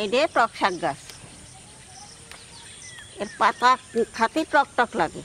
এইটাই টক শাক গাছ। এর পাতা খাতে টক টক লাগে।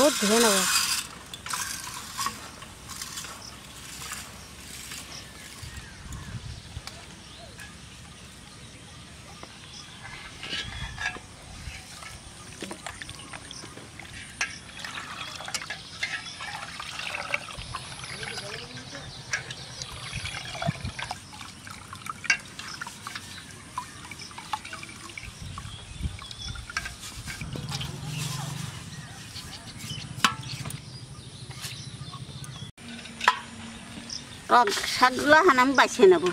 খুব ধুয়ে নেব টক শাকগুলো হান আমি বাছিয়ে নেব।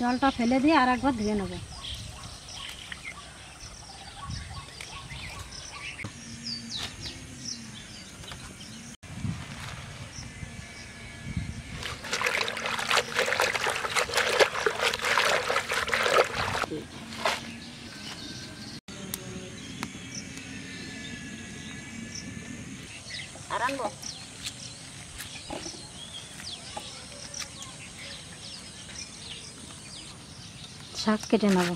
জলটা ফেলে দিয়ে আর একবার ধুয়ে নেব আর আনব শাক কেটে নেব।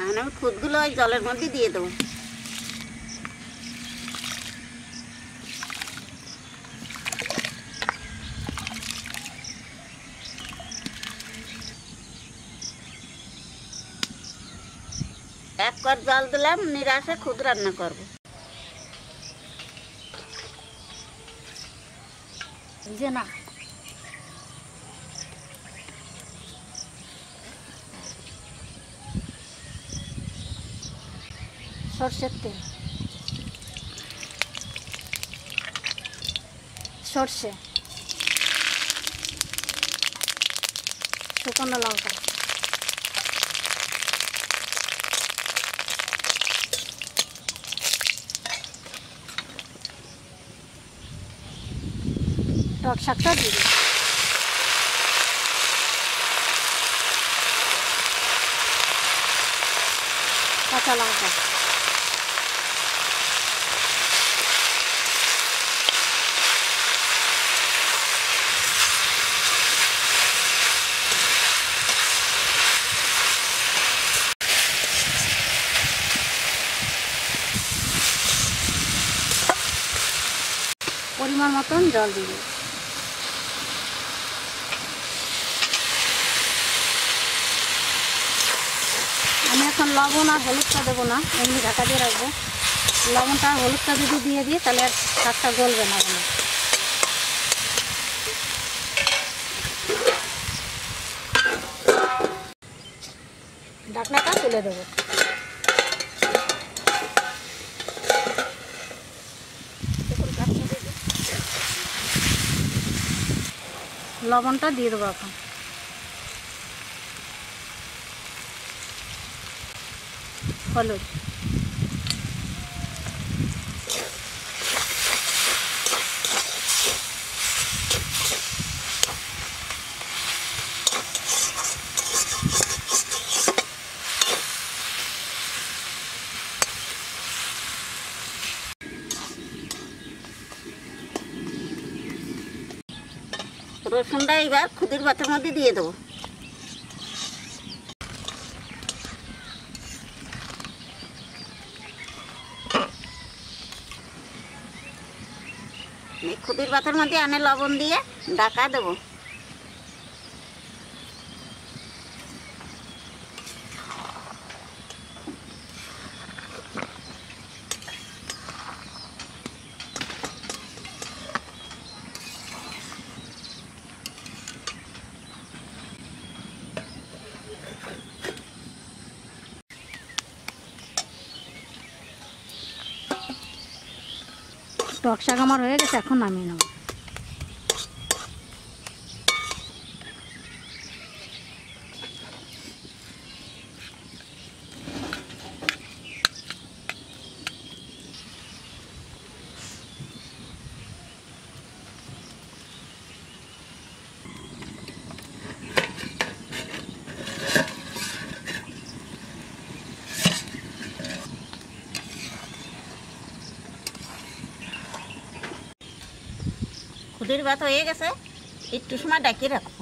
আমি ওই জলের মধ্যে দিয়ে দেবো। এক কর জল দিলাম, নিরাশে খুদ রান্না করব। যে না। সর্ষের তেল। সর্ষে। শুকনো লঙ্কা। টক শাকটা দিয়ে দিই। কাঁচা লঙ্কা পরিমাণ মতন জল দিয়ে আমি এখন লবণ আর হলুদটা দেবো না, এমনি ঢাকা দিয়ে রাখব। লবণটা আর হলুদটা যদি দিয়ে দিই, তাহলে আর শাকটা গলবে না কেন ঢাকনাটা তুলে দেবো। লবণটা দিয়ে দেবো এখন। হলুদ। রসুনটা এবার খুদির ভাতের মধ্যে দিয়ে দেবো। খুদির পাথর মধ্যে আনে লবণ দিয়ে ডাকা দেবো। টক শাক আমার হয়ে গেছে এখন নামিয়ে নেব। খুদির ভাত হয়ে গেছে একটু সময় ডাকিয়ে রাখব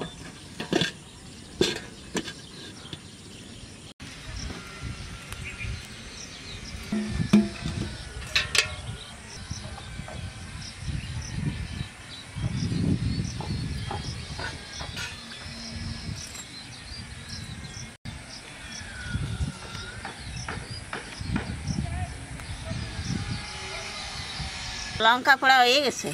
লঙ্কা পোড়া হয়ে গেছে।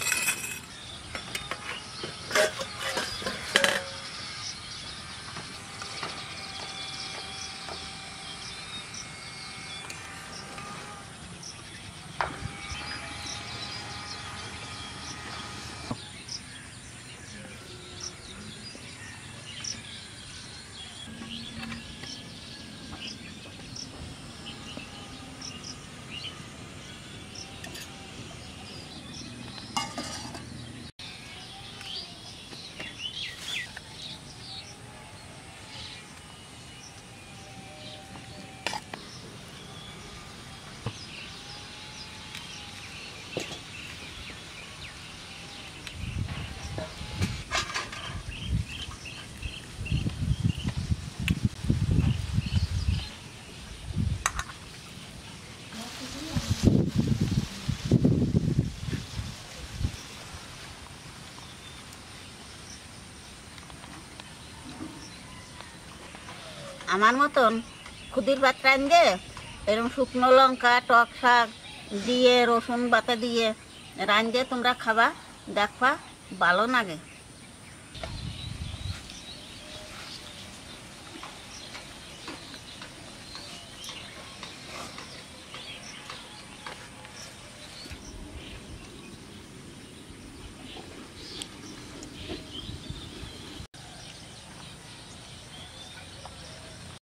আমার মতন খুদির ভাত রাঁধে এরকম শুকনো লঙ্কা, টক শাক দিয়ে, রসুন বাতা দিয়ে রান্ধে তোমরা খাবা, দেখবা, ভালো লাগে।